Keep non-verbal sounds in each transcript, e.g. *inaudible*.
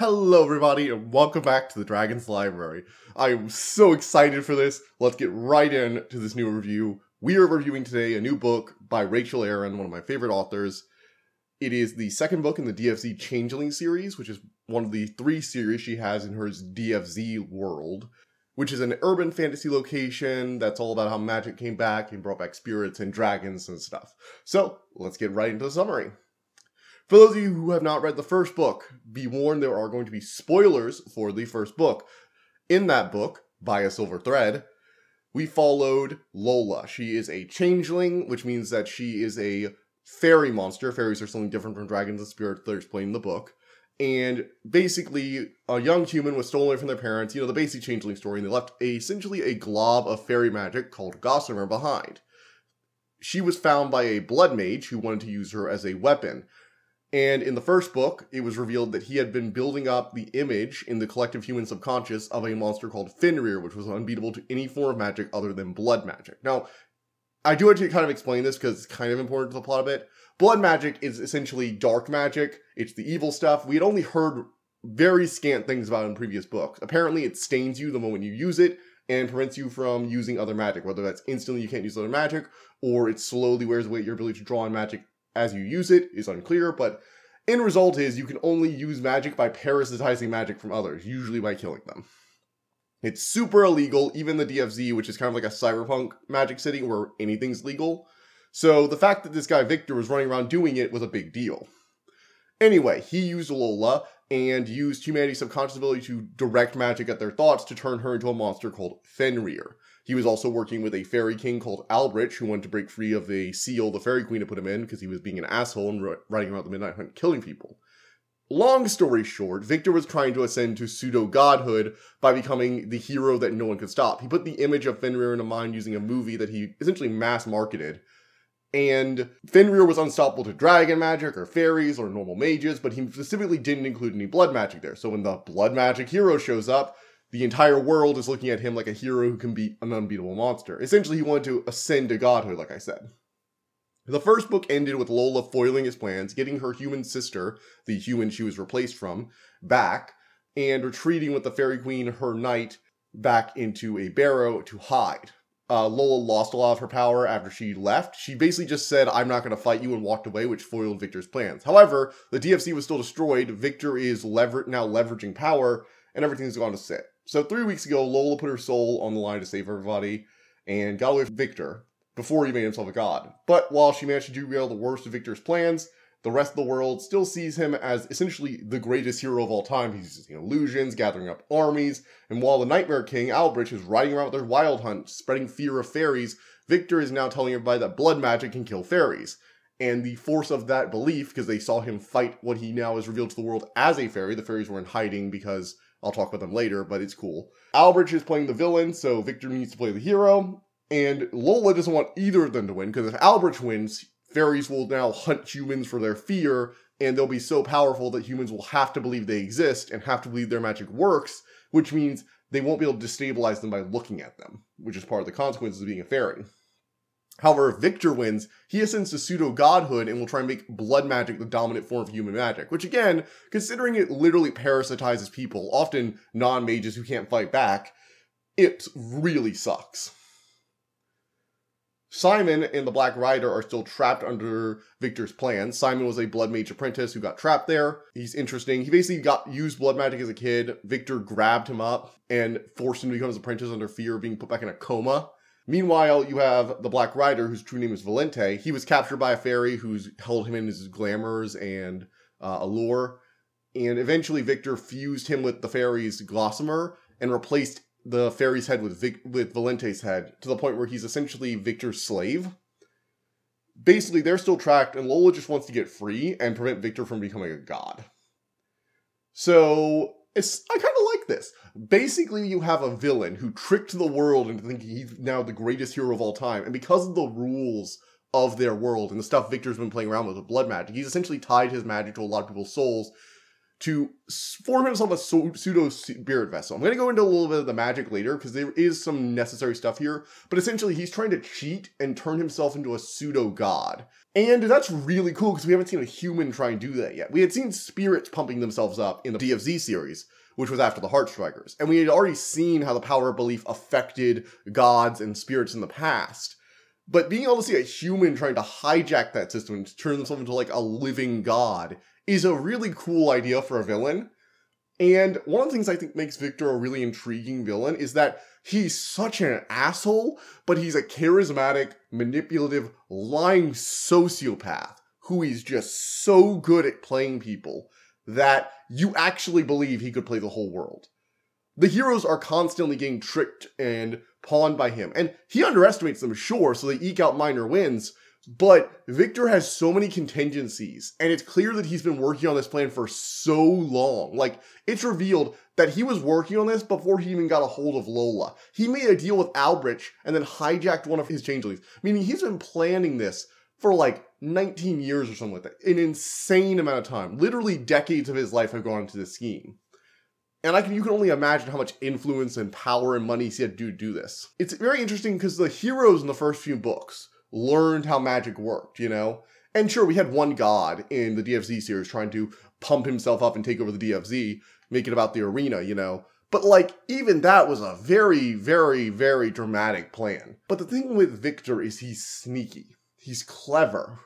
Hello everybody and welcome back to the Dragon's Library. I am so excited for this. Let's get right into this new review. We are reviewing today a new book by Rachel Aaron, one of my favorite authors. It is the second book in the DFZ Changeling series, which is one of the three series she has in her DFZ world, which is an urban fantasy location that's all about how magic came back and brought back spirits and dragons and stuff. So, let's get right into the summary. For those of you who have not read the first book, be warned there are going to be spoilers for the first book. In that book, by a silver thread, we followed Lola. She is a changeling, which means that she is a fairy monster. Fairies are something different from dragons and spirits that are explained in the book. And basically, a young human was stolen from their parents, you know, the basic changeling story, and they left a, essentially a glob of fairy magic called Gossamer behind. She was found by a blood mage who wanted to use her as a weapon. And in the first book, it was revealed that he had been building up the image in the collective human subconscious of a monster called Fenrir, which was unbeatable to any form of magic other than blood magic. Now, I do want to kind of explain this because it's kind of important to the plot a bit. Blood magic is essentially dark magic. It's the evil stuff. We had only heard very scant things about in previous books. Apparently, it stains you the moment you use it and prevents you from using other magic, whether that's instantly you can't use other magic, or it slowly wears away your ability to draw on magic as you use it is unclear, but end result is you can only use magic by parasitizing magic from others, usually by killing them. It's super illegal, even the DFZ, which is kind of like a cyberpunk magic city where anything's legal. So the fact that this guy Victor was running around doing it was a big deal. Anyway, he used Lola and used humanity's subconscious ability to direct magic at their thoughts to turn her into a monster called Fenrir. He was also working with a fairy king called Alberich, who wanted to break free of the seal the fairy queen had put him in because he was being an asshole and riding around the Midnight Hunt killing people. Long story short, Victor was trying to ascend to pseudo godhood by becoming the hero that no one could stop. He put the image of Fenrir in a mind using a movie that he essentially mass marketed. And Fenrir was unstoppable to dragon magic or fairies or normal mages, but he specifically didn't include any blood magic there. So when the blood magic hero shows up, the entire world is looking at him like a hero who can beat an unbeatable monster. Essentially, he wanted to ascend to godhood, like I said. The first book ended with Lola foiling his plans, getting her human sister, the human she was replaced from, back, and retreating with the fairy queen, her knight, back into a barrow to hide. Uh, Lola lost a lot of her power after she left. She basically just said, I'm not going to fight you, and walked away, which foiled Victor's plans. However, the DFZ was still destroyed. Victor is lever- now leveraging power, and everything's gone to sit. So three weeks ago, Lola put her soul on the line to save everybody and got away from Victor before he made himself a god. But while she managed to derail the worst of Victor's plans, the rest of the world still sees him as essentially the greatest hero of all time. He's using illusions, gathering up armies, and while the Nightmare King, Alberich, is riding around with their wild hunt, spreading fear of fairies, Victor is now telling everybody that blood magic can kill fairies. And the force of that belief, because they saw him fight what he now is revealed to the world as a fairy, the fairies were in hiding because I'll talk about them later, but it's cool. Alberich is playing the villain, so Victor needs to play the hero. And Lola doesn't want either of them to win, because if Albrich wins, fairies will now hunt humans for their fear, and they'll be so powerful that humans will have to believe they exist and have to believe their magic works, which means they won't be able to destabilize them by looking at them, which is part of the consequences of being a fairy. However, if Victor wins, he ascends to pseudo godhood and will try and make blood magic the dominant form of human magic. Which, again, considering it literally parasitizes people, often non mages who can't fight back, it really sucks. Simon and the Black Rider are still trapped under Victor's plan. Simon was a blood mage apprentice who got trapped there. He's interesting. He basically got used blood magic as a kid. Victor grabbed him up and forced him to become his apprentice under fear of being put back in a coma. Meanwhile, you have the Black Rider, whose true name is Valente. He was captured by a fairy who's held him in his glamours and uh, allure. And eventually, Victor fused him with the fairy's Gossamer and replaced the fairy's head with Vic- with Valente's head to the point where he's essentially Victor's slave. Basically, they're still tracked, and Lola just wants to get free and prevent Victor from becoming a god. So it's I kind of like this. Basically, you have a villain who tricked the world into thinking he's now the greatest hero of all time, and because of the rules of their world and the stuff Victor's been playing around with with blood magic, he's essentially tied his magic to a lot of people's souls. To form himself a pseudo spirit vessel. I'm going to go into a little bit of the magic later because there is some necessary stuff here, but essentially he's trying to cheat and turn himself into a pseudo god. And that's really cool because we haven't seen a human try and do that yet. We had seen spirits pumping themselves up in the DFZ series, which was after the Heartstrikers, and we had already seen how the power of belief affected gods and spirits in the past. But being able to see a human trying to hijack that system and turn themselves into like a living god is a really cool idea for a villain. And one of the things I think makes Victor a really intriguing villain is that he's such an asshole, but he's a charismatic, manipulative, lying sociopath who is just so good at playing people that you actually believe he could play the whole world. The heroes are constantly getting tricked and pawned by him, and he underestimates them, sure, so they eke out minor wins, but Victor has so many contingencies, and it's clear that he's been working on this plan for so long. Like, it's revealed that he was working on this before he even got a hold of Lola. He made a deal with Alberich and then hijacked one of his changelings, meaning he's been planning this for like 19 years or something like that. An insane amount of time. Literally decades of his life have gone into this scheme. And I can you can only imagine how much influence and power and money he had to do, do this. It's very interesting because the heroes in the first few books learned how magic worked, you know? And sure, we had one god in the DFZ series trying to pump himself up and take over the DFZ, make it about the arena, you know? But like, even that was a very, very, very dramatic plan. But the thing with Victor is he's sneaky. He's clever.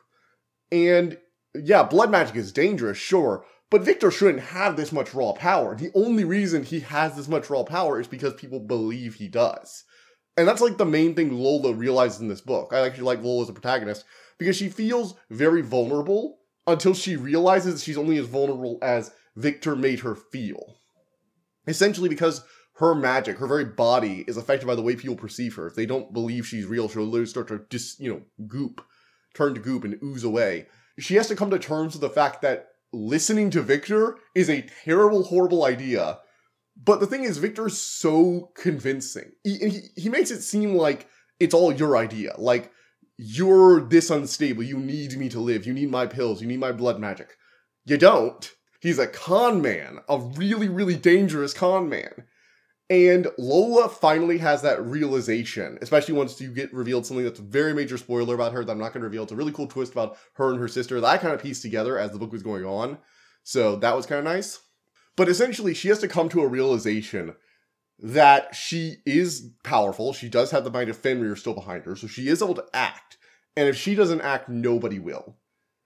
And yeah, blood magic is dangerous, sure, but Victor shouldn't have this much raw power. The only reason he has this much raw power is because people believe he does. And that's like the main thing Lola realizes in this book. I actually like Lola as a protagonist because she feels very vulnerable until she realizes she's only as vulnerable as Victor made her feel. Essentially because her magic, her very body, is affected by the way people perceive her. If they don't believe she's real, she'll literally start to just, you know, goop, turn to goop and ooze away. She has to come to terms with the fact that listening to Victor is a terrible, horrible idea but the thing is, Victor's so convincing. He, he, he makes it seem like it's all your idea. Like, you're this unstable. You need me to live. You need my pills. You need my blood magic. You don't. He's a con man, a really, really dangerous con man. And Lola finally has that realization, especially once you get revealed something that's a very major spoiler about her that I'm not going to reveal. It's a really cool twist about her and her sister that I kind of pieced together as the book was going on. So that was kind of nice. But essentially, she has to come to a realization that she is powerful. She does have the mind of Fenrir still behind her, so she is able to act. And if she doesn't act, nobody will.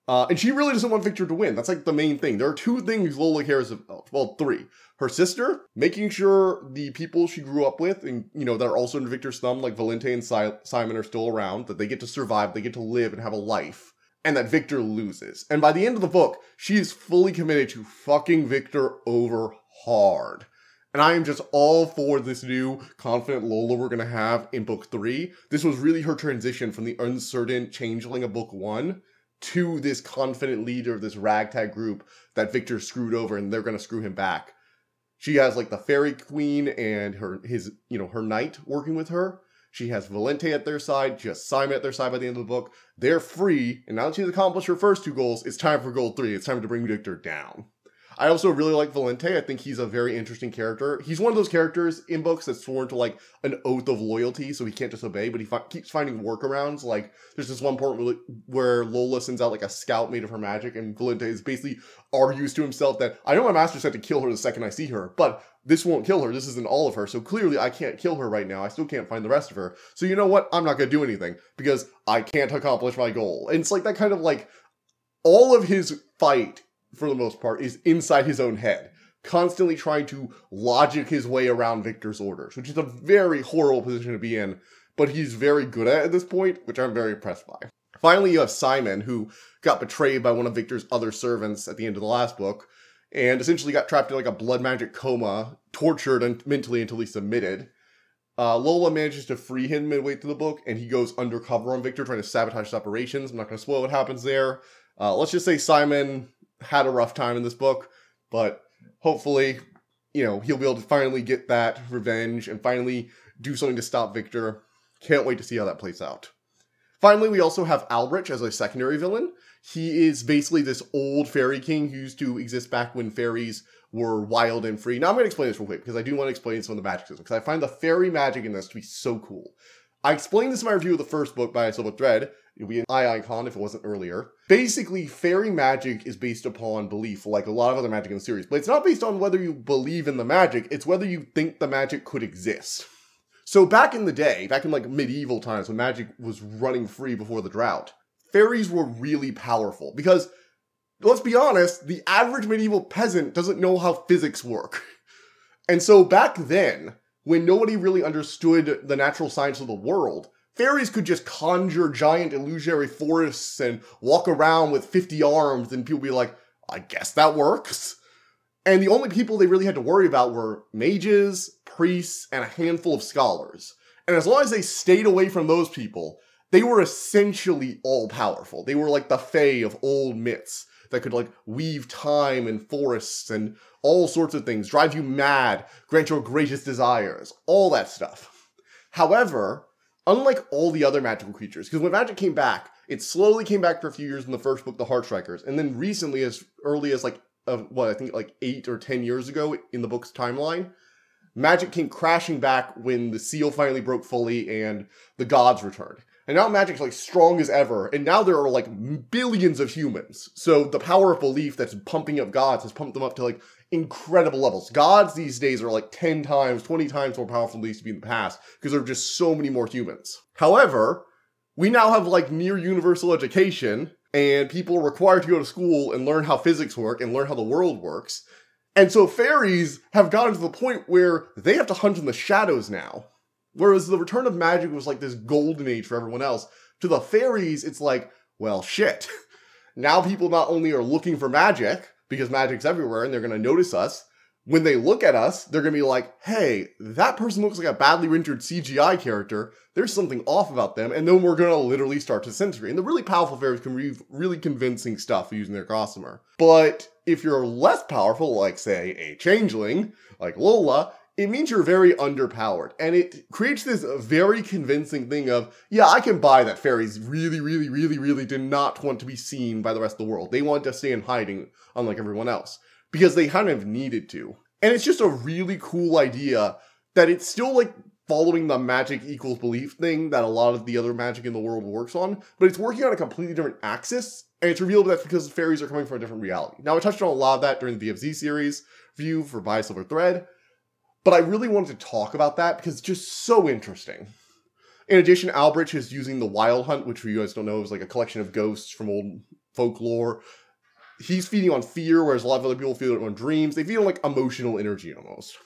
Uh, and she really doesn't want Victor to win. That's like the main thing. There are two things Lola cares about. Well, three. Her sister, making sure the people she grew up with, and you know, that are also in Victor's thumb, like Valente and si- Simon, are still around, that they get to survive, they get to live and have a life and that Victor loses. And by the end of the book, she is fully committed to fucking Victor over hard. And I am just all for this new confident Lola we're gonna have in book three. This was really her transition from the uncertain changeling of book one to this confident leader of this ragtag group that Victor screwed over and they're gonna screw him back. She has like the fairy queen and her his you know her knight working with her she has Valente at their side. She has Simon at their side by the end of the book. They're free, and now that she's accomplished her first two goals, it's time for goal three. It's time to bring Victor down. I also really like Valente. I think he's a very interesting character. He's one of those characters in books that's sworn to like an oath of loyalty, so he can't just disobey, but he fi- keeps finding workarounds. Like, there's this one part where Lola sends out like a scout made of her magic, and Valente is basically argues to himself that I know my master said to kill her the second I see her, but this won't kill her. This isn't all of her. So clearly I can't kill her right now. I still can't find the rest of her. So you know what? I'm not going to do anything because I can't accomplish my goal. And it's like that kind of like all of his fight for the most part, is inside his own head, constantly trying to logic his way around Victor's orders, which is a very horrible position to be in, but he's very good at at this point, which I'm very impressed by. Finally, you have Simon, who got betrayed by one of Victor's other servants at the end of the last book, and essentially got trapped in like a blood magic coma, tortured and mentally until he submitted. Uh, Lola manages to free him midway through the book, and he goes undercover on Victor, trying to sabotage his operations. I'm not going to spoil what happens there. Uh, let's just say Simon had a rough time in this book, but hopefully, you know, he'll be able to finally get that revenge and finally do something to stop Victor. Can't wait to see how that plays out. Finally, we also have Alberich as a secondary villain. He is basically this old fairy king who used to exist back when fairies were wild and free. Now I'm going to explain this real quick because I do want to explain some of the magic system because I find the fairy magic in this to be so cool. I explained this in my review of the first book by Silver Thread. It would be an eye icon if it wasn't earlier. Basically, fairy magic is based upon belief, like a lot of other magic in the series, but it's not based on whether you believe in the magic, it's whether you think the magic could exist. So back in the day, back in like medieval times when magic was running free before the drought, fairies were really powerful because let's be honest, the average medieval peasant doesn't know how physics work. And so back then, when nobody really understood the natural science of the world, fairies could just conjure giant illusory forests and walk around with 50 arms, and people be like, I guess that works. And the only people they really had to worry about were mages, priests, and a handful of scholars. And as long as they stayed away from those people, they were essentially all powerful. They were like the Fae of old myths that could like weave time and forests and all sorts of things, drive you mad, grant your greatest desires, all that stuff. However, unlike all the other magical creatures, because when magic came back, it slowly came back for a few years in the first book, The Heartstrikers, and then recently, as early as like uh, what I think like eight or ten years ago in the book's timeline, magic came crashing back when the seal finally broke fully and the gods returned. And now magic's like strong as ever, and now there are like billions of humans. So the power of belief that's pumping up gods has pumped them up to like incredible levels. Gods these days are like 10 times, 20 times more powerful than they used to be in the past, because there are just so many more humans. However, we now have like near universal education, and people are required to go to school and learn how physics work and learn how the world works. And so fairies have gotten to the point where they have to hunt in the shadows now. Whereas the return of magic was like this golden age for everyone else. To the fairies, it's like, well, shit. *laughs* now people not only are looking for magic, because magic's everywhere and they're going to notice us, when they look at us, they're going to be like, hey, that person looks like a badly rendered CGI character. There's something off about them. And then we're going to literally start to disintegrate. And the really powerful fairies can read really convincing stuff using their gossamer. But if you're less powerful, like, say, a changeling, like Lola, it means you're very underpowered. And it creates this very convincing thing of, yeah, I can buy that fairies really, really, really, really did not want to be seen by the rest of the world. They wanted to stay in hiding, unlike everyone else, because they kind of needed to. And it's just a really cool idea that it's still like following the magic equals belief thing that a lot of the other magic in the world works on, but it's working on a completely different axis. And it's revealed that's because fairies are coming from a different reality. Now, I touched on a lot of that during the DFZ series view for By Silver Thread, but I really wanted to talk about that because it's just so interesting. In addition, Alberich is using the Wild Hunt, which for you guys don't know is like a collection of ghosts from old folklore. He's feeding on fear, whereas a lot of other people feed on dreams. They feed on like emotional energy almost.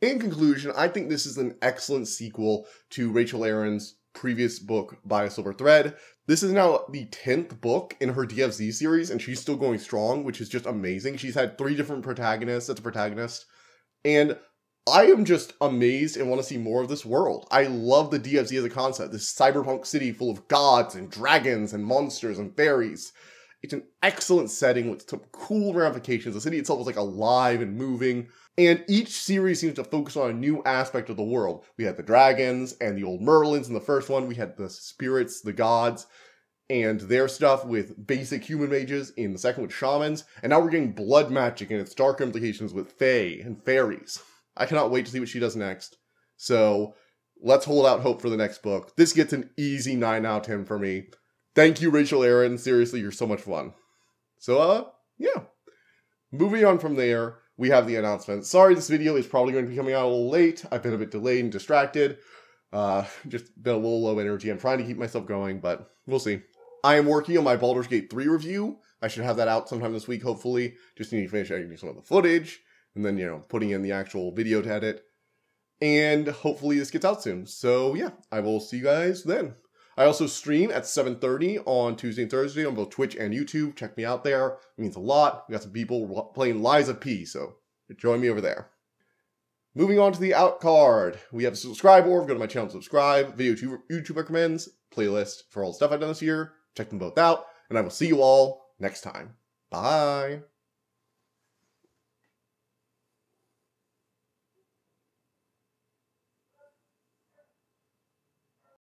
In conclusion, I think this is an excellent sequel to Rachel Aaron's previous book, By a Silver Thread. This is now the 10th book in her DFZ series, and she's still going strong, which is just amazing. She's had three different protagonists as a protagonist. And I am just amazed and want to see more of this world. I love the DFZ as a concept, this cyberpunk city full of gods and dragons and monsters and fairies. It's an excellent setting with some cool ramifications. The city itself is like alive and moving. And each series seems to focus on a new aspect of the world. We had the dragons and the old Merlins in the first one. We had the spirits, the gods, and their stuff with basic human mages in the second with shamans. And now we're getting blood magic and its dark implications with fae and fairies. I cannot wait to see what she does next. So let's hold out hope for the next book. This gets an easy 9 out of 10 for me. Thank you, Rachel Aaron. Seriously, you're so much fun. So, uh, yeah. Moving on from there, we have the announcement. Sorry, this video is probably going to be coming out a little late. I've been a bit delayed and distracted. Uh, just been a little low energy. I'm trying to keep myself going, but we'll see. I am working on my Baldur's Gate 3 review. I should have that out sometime this week, hopefully. Just need to finish editing some of the footage and then, you know, putting in the actual video to edit. And hopefully this gets out soon. So yeah, I will see you guys then. I also stream at 7.30 on Tuesday and Thursday on both Twitch and YouTube. Check me out there. It means a lot. We got some people playing Lies of P, so join me over there. Moving on to the out card. We have a subscribe orb. Go to my channel subscribe. Video to YouTube recommends. Playlist for all the stuff I've done this year. Check them both out. And I will see you all next time. Bye.